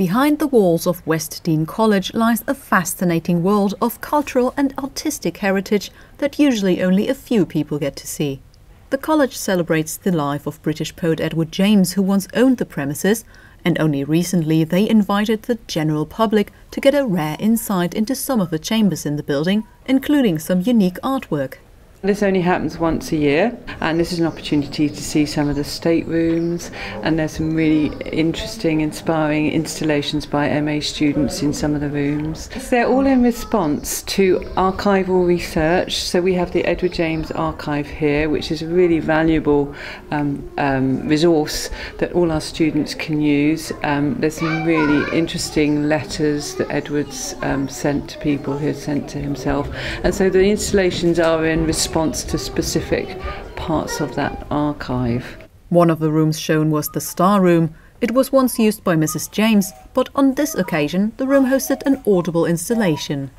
Behind the walls of West Dean College lies a fascinating world of cultural and artistic heritage that usually only a few people get to see. The college celebrates the life of British poet Edward James, who once owned the premises, and only recently they invited the general public to get a rare insight into some of the chambers in the building, including some unique artwork. This only happens once a year, and this is an opportunity to see some of the staterooms. And there's some really interesting, inspiring installations by MA students in some of the rooms. They're all in response to archival research. So we have the Edward James Archive here, which is a really valuable um, um, resource that all our students can use. Um, there's some really interesting letters that Edward's um, sent to people, he has sent to himself. And so the installations are in response response to specific parts of that archive. One of the rooms shown was the Star Room. It was once used by Mrs. James, but on this occasion the room hosted an audible installation.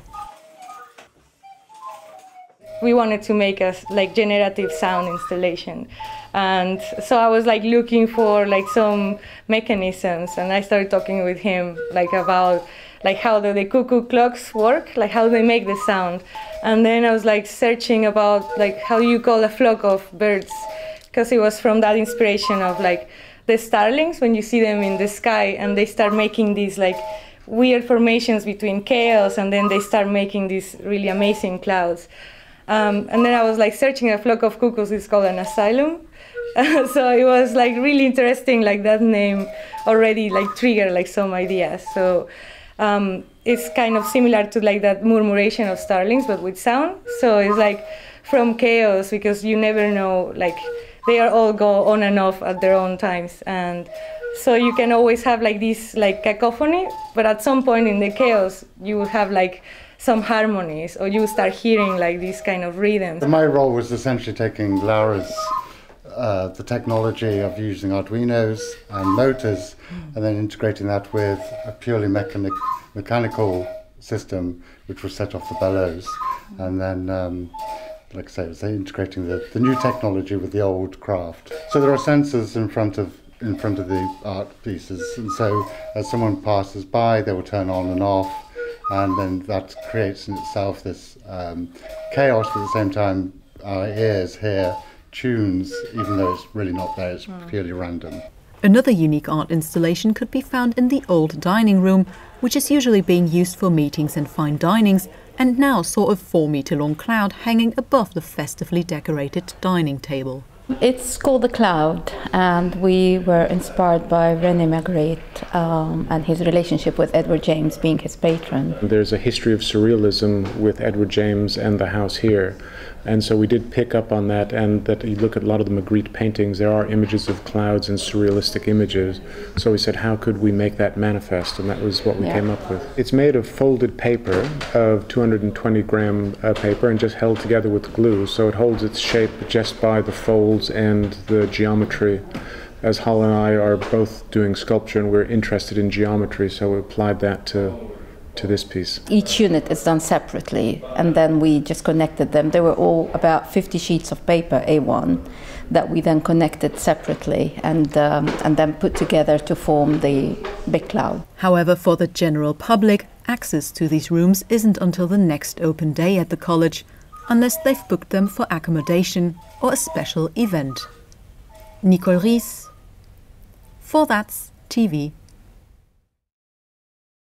We wanted to make a like generative sound installation, and so I was like looking for like some mechanisms, and I started talking with him like about like how do the cuckoo clocks work, like how they make the sound. And then I was like searching about like how you call a flock of birds, because it was from that inspiration of like the starlings when you see them in the sky and they start making these like weird formations between chaos and then they start making these really amazing clouds. Um, and then I was like searching a flock of cuckoos is called an asylum. so it was like really interesting, like that name already like triggered like some ideas. So um, it's kind of similar to like that murmuration of starlings, but with sound. So it's like from chaos because you never know, like they are all go on and off at their own times, and so you can always have like this like cacophony, but at some point in the chaos you will have like some harmonies, or you start hearing like these kind of rhythms. My role was essentially taking Laura's uh, the technology of using Arduinos and motors mm. and then integrating that with a purely mechanic, mechanical system which was set off the bellows mm. and then um, like I say, was integrating the, the new technology with the old craft. So there are sensors in front of in front of the art pieces and so as someone passes by they will turn on and off and then that creates in itself this um, chaos but at the same time our ears hear tunes, even though it's really not there, it's mm. purely random. Another unique art installation could be found in the old dining room, which is usually being used for meetings and fine dinings, and now saw a four metre long cloud hanging above the festively decorated dining table. It's called The Cloud, and we were inspired by René Magritte um, and his relationship with Edward James being his patron. There's a history of surrealism with Edward James and the house here. And so we did pick up on that, and that you look at a lot of the Magritte paintings, there are images of clouds and surrealistic images. So we said, how could we make that manifest? And that was what we yeah. came up with. It's made of folded paper, of 220 gram uh, paper, and just held together with glue. So it holds its shape just by the folds and the geometry. As Hala and I are both doing sculpture and we're interested in geometry, so we applied that to to this piece? Each unit is done separately, and then we just connected them. They were all about 50 sheets of paper, A1, that we then connected separately and, um, and then put together to form the big cloud. However, for the general public, access to these rooms isn't until the next open day at the college, unless they've booked them for accommodation or a special event. Nicole Ris, for That's TV.